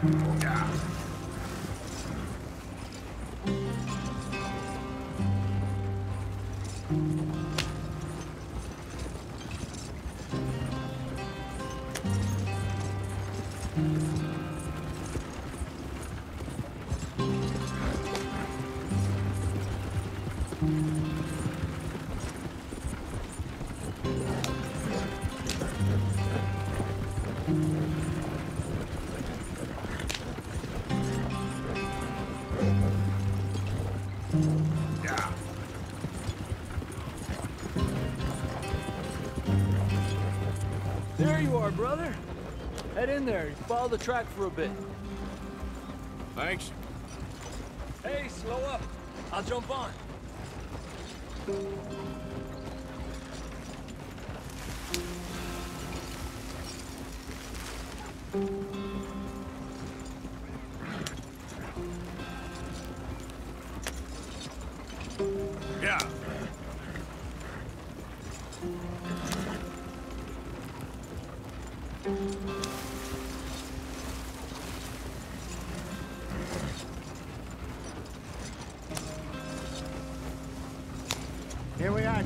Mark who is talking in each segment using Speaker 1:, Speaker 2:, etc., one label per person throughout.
Speaker 1: Yeah.
Speaker 2: There you are, brother. Head in there. Follow the track for a bit.
Speaker 1: Thanks.
Speaker 2: Hey, slow up. I'll jump on.
Speaker 1: Yeah.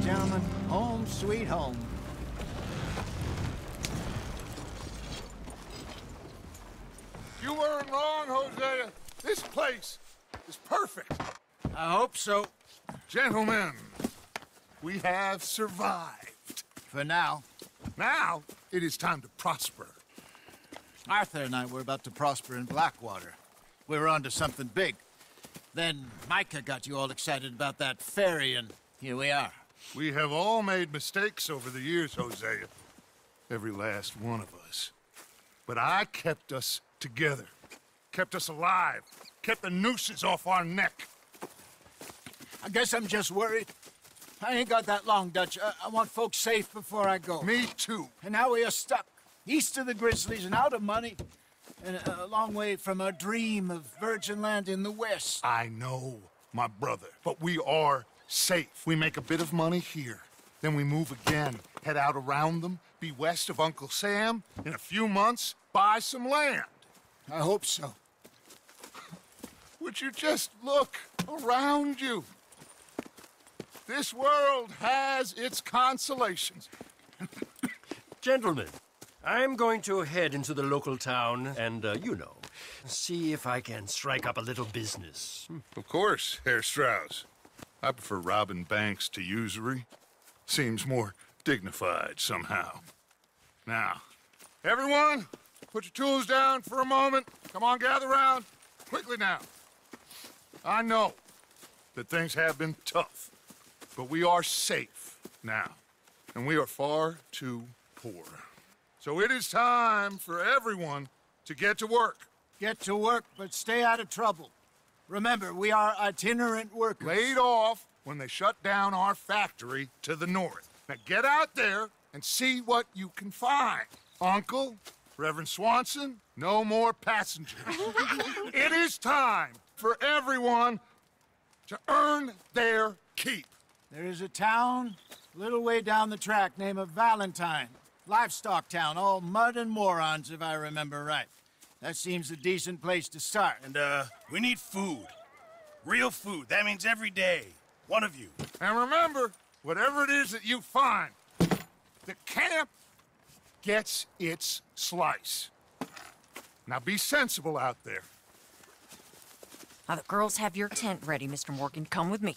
Speaker 3: Here gentlemen. Home sweet home.
Speaker 1: You weren't wrong, Hosea. This place is perfect.
Speaker 3: I hope so.
Speaker 1: Gentlemen, we have survived.
Speaker 3: For now.
Speaker 1: Now, it is time to prosper.
Speaker 3: Arthur and I were about to prosper in Blackwater. We were on to something big. Then Micah got you all excited about that ferry, and here we are.
Speaker 1: We have all made mistakes over the years, Hosea. Every last one of us. But I kept us together. Kept us alive. Kept the nooses off our neck.
Speaker 3: I guess I'm just worried. I ain't got that long, Dutch. I, I want folks safe before I go.
Speaker 1: Me too.
Speaker 3: And now we are stuck, east of the Grizzlies and out of money, and a, a long way from our dream of virgin land in the west.
Speaker 1: I know, my brother. But we are safe. We make a bit of money here. Then we move again, head out around them, be west of Uncle Sam. In a few months, buy some land.
Speaker 3: I hope so.
Speaker 1: Would you just look around you? This world has its consolations.
Speaker 4: Gentlemen, I'm going to head into the local town and, uh, you know, see if I can strike up a little business.
Speaker 1: Of course, Herr Strauss. I prefer robbing banks to usury. Seems more dignified somehow. Now, everyone, put your tools down for a moment. Come on, gather round. Quickly now. I know that things have been tough, but we are safe now, and we are far too poor. So it is time for everyone to get to work.
Speaker 3: Get to work, but stay out of trouble. Remember, we are itinerant workers.
Speaker 1: laid off when they shut down our factory to the north. Now get out there and see what you can find. Uncle, Reverend Swanson, no more passengers. it is time for everyone to earn their keep.
Speaker 3: There is a town a little way down the track named of Valentine. Livestock town, all mud and morons, if I remember right. That seems a decent place to start.
Speaker 5: And, uh, we need food. Real food. That means every day. One of you.
Speaker 1: And remember, whatever it is that you find, the camp gets its slice. Now be sensible out there.
Speaker 6: Now, the girls have your tent ready, Mr. Morgan. Come with me.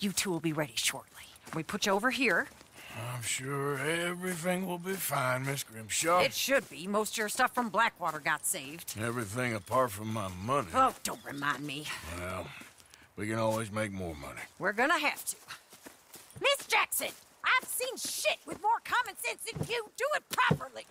Speaker 6: You two will be ready shortly. We put you over here.
Speaker 5: I'm sure everything will be fine, Miss Grimshaw.
Speaker 6: It should be. Most of your stuff from Blackwater got saved.
Speaker 5: Everything apart from my money.
Speaker 6: Oh, don't remind me.
Speaker 5: Well, we can always make more money.
Speaker 6: We're gonna have to. Miss Jackson, I've seen shit with more common sense than you. Do it properly.